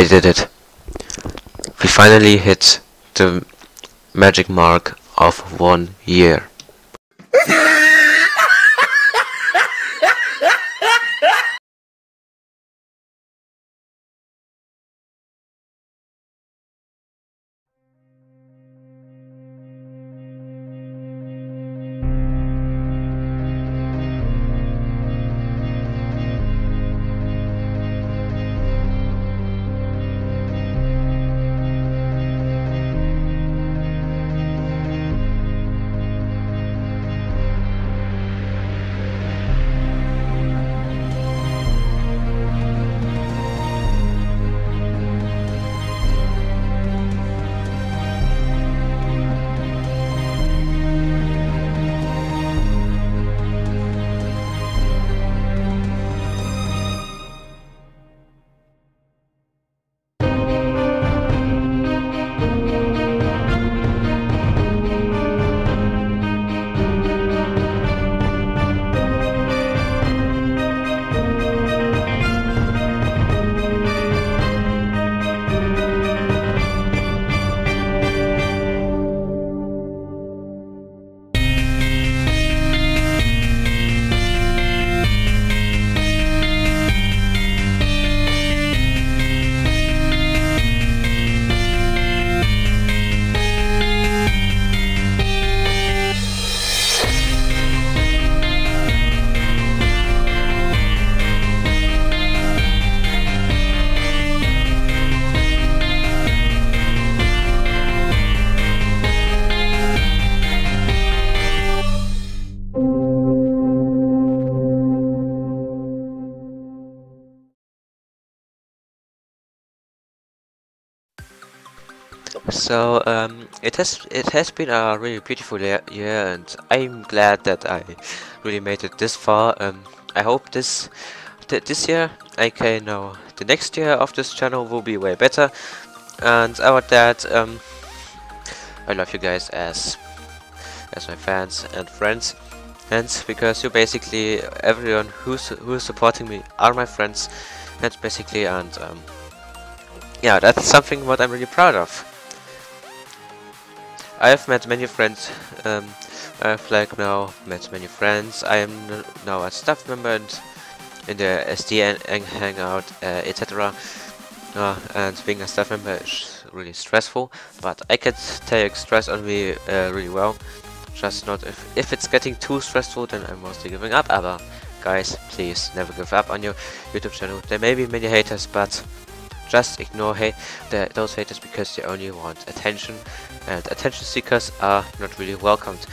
I did it. We finally hit the magic mark of one year. So um, it has it has been a really beautiful year, and I'm glad that I really made it this far. Um, I hope this th this year I can know the next year of this channel will be way better. And about that, um, I love you guys as as my fans and friends, and because you basically everyone who's who's supporting me are my friends, and basically and um, yeah, that's something what I'm really proud of. I have met many friends. Um, I've like now met many friends. I am now a staff member and in the SD hangout, uh, etc. Uh, and being a staff member is really stressful, but I can take stress on me uh, really well. Just not if if it's getting too stressful, then I'm mostly giving up. Aber guys, please never give up on your YouTube channel. There may be many haters, but just ignore hate the, those haters because they only want attention and attention seekers are not really welcomed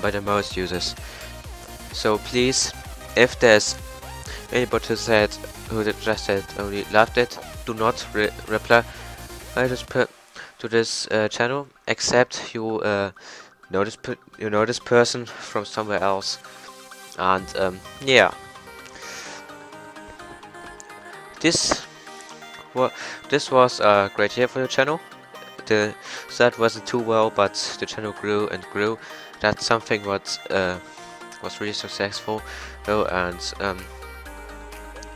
by the most users. So please, if there's anybody who said who just said only loved it, do not re reply. To this uh, channel except you uh, know this you know this person from somewhere else. And um, yeah this well, this was a great year for the channel. The start wasn't too well, but the channel grew and grew. That's something what uh, was really successful, though. And um,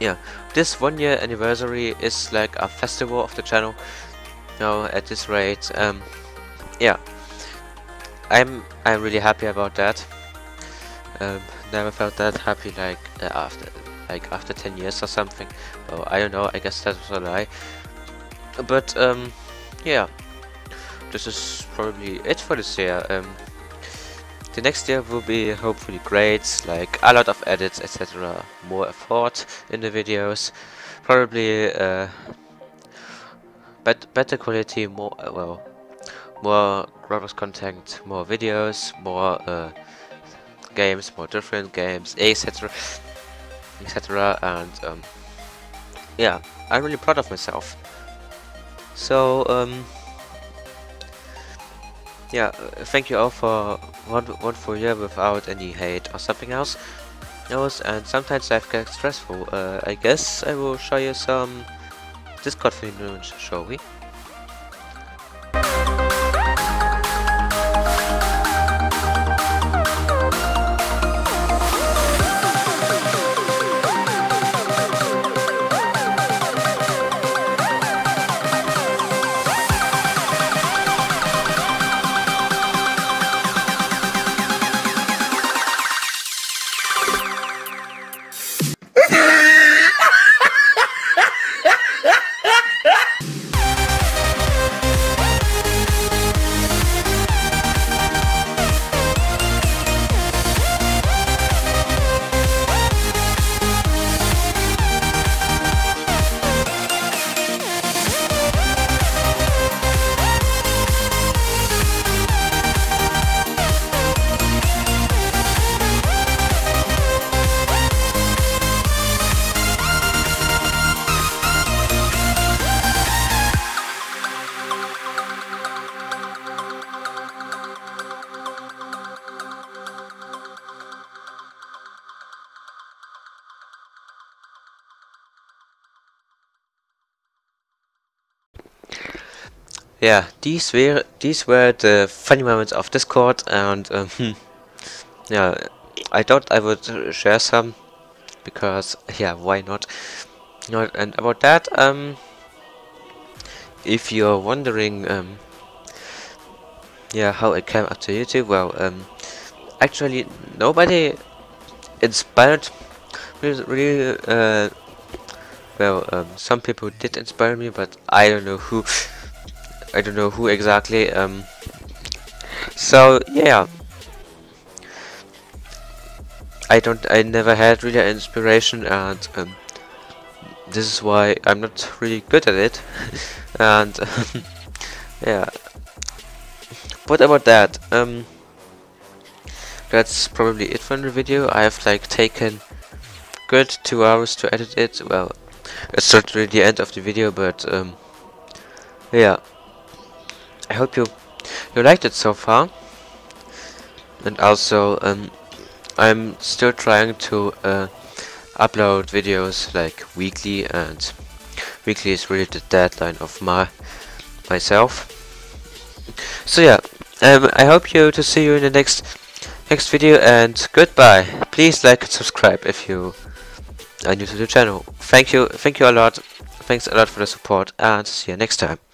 yeah, this one year anniversary is like a festival of the channel. Now at this rate, um, yeah, I'm I'm really happy about that. Um, never felt that happy like uh, after like after 10 years or something. Well, I don't know, I guess that was a lie. But, um, yeah. This is probably it for this year. Um, the next year will be hopefully great, like a lot of edits, etc. More effort in the videos. Probably, uh, bet better quality, more, uh, well, more graphics content, more videos, more, uh, games, more different games, etc etc. And um, yeah, I'm really proud of myself. So um, yeah, uh, thank you all for one one full year without any hate or something else. Else, and sometimes life gets stressful. Uh, I guess I will show you some Discord news, shall we? Yeah, these were these were the funny moments of Discord, and um, yeah, I thought I would share some because yeah, why not? and about that, um, if you're wondering, um, yeah, how it came up to YouTube, well, um, actually nobody inspired me really uh, well, um, some people did inspire me, but I don't know who. I don't know who exactly. Um, so yeah, I don't. I never had really inspiration, and um, this is why I'm not really good at it. and yeah, what about that? Um, that's probably it for the video. I have like taken good two hours to edit it. Well, it's not really the end of the video, but um, yeah. I hope you you liked it so far. And also, um, I'm still trying to uh, upload videos like weekly, and weekly is really the deadline of my myself. So yeah, um, I hope you to see you in the next next video, and goodbye. Please like and subscribe if you are new to the channel. Thank you, thank you a lot. Thanks a lot for the support, and see you next time.